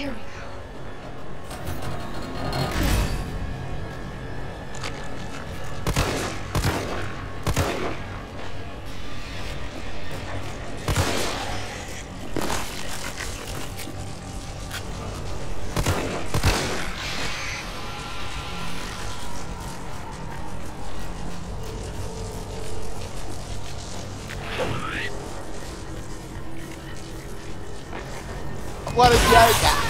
Here we go. What a joke!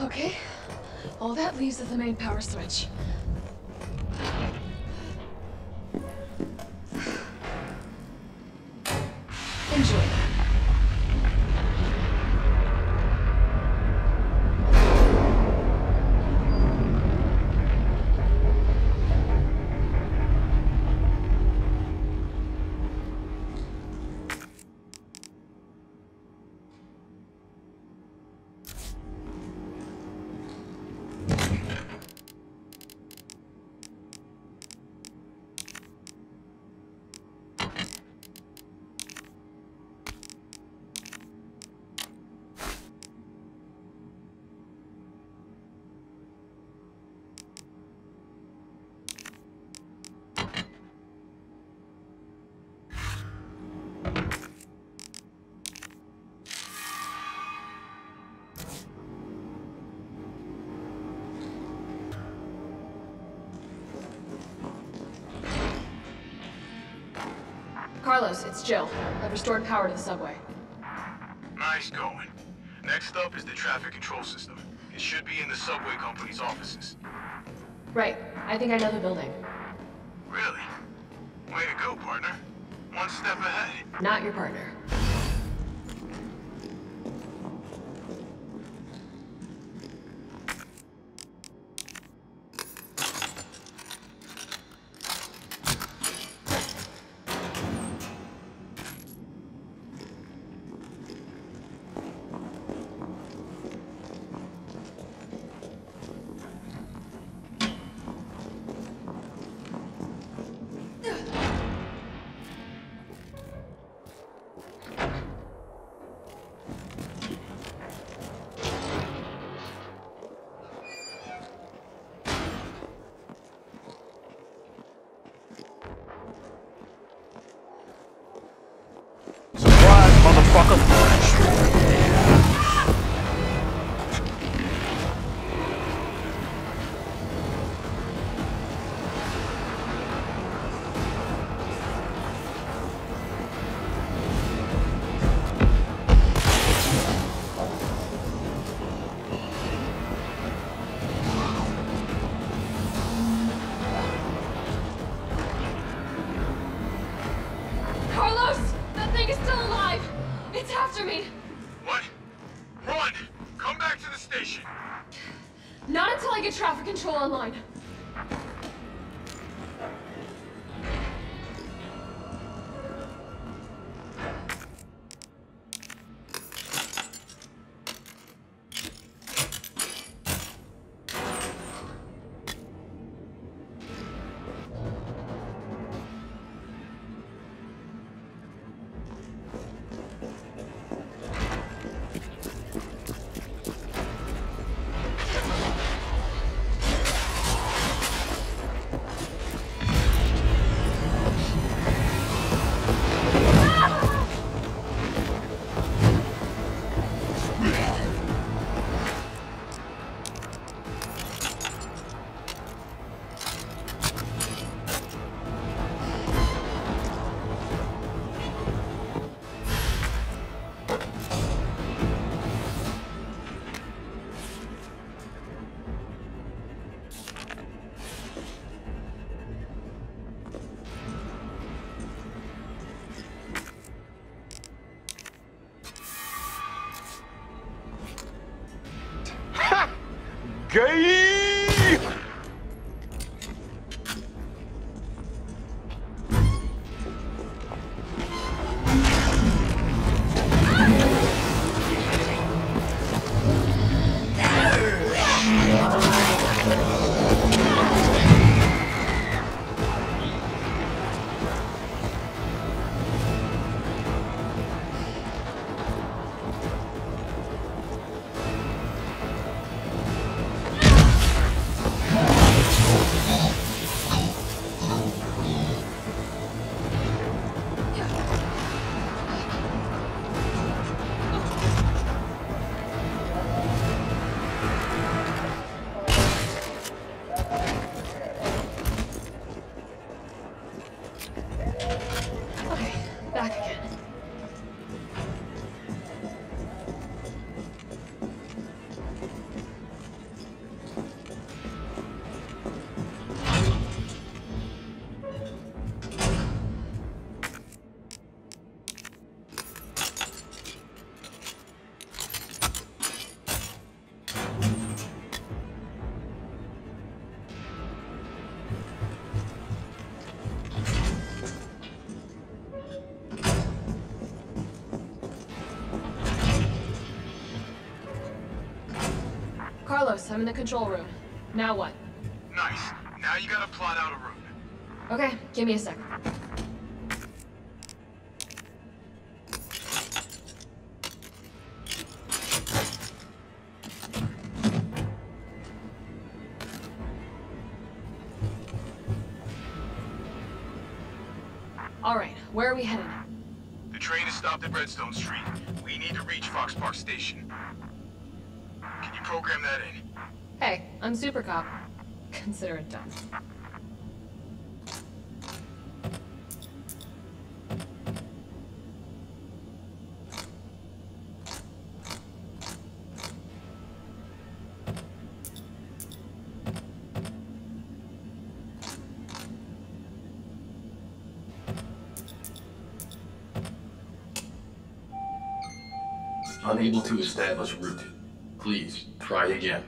Okay. All that leaves is the main power switch. Carlos, it's Jill. I've restored power to the subway. Nice going. Next up is the traffic control system. It should be in the subway company's offices. Right. I think I know the building. Really? Way to go, partner. One step ahead. Not your partner. 原因。Carlos, I'm in the control room. Now what? Nice. Now you gotta plot out a route. Okay, give me a second. Alright, where are we headed? The train is stopped at Redstone Street. We need to reach Fox Park Station. Program that in? Hey, I'm Super Cop. Consider it done. Unable to establish route. Please, try again.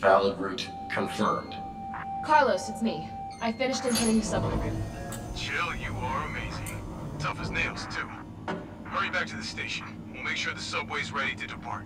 Valid route confirmed. Carlos, it's me. I finished inputting the subway route. Jill, you are amazing. Tough as nails, too. Hurry back to the station. We'll make sure the subway's ready to depart.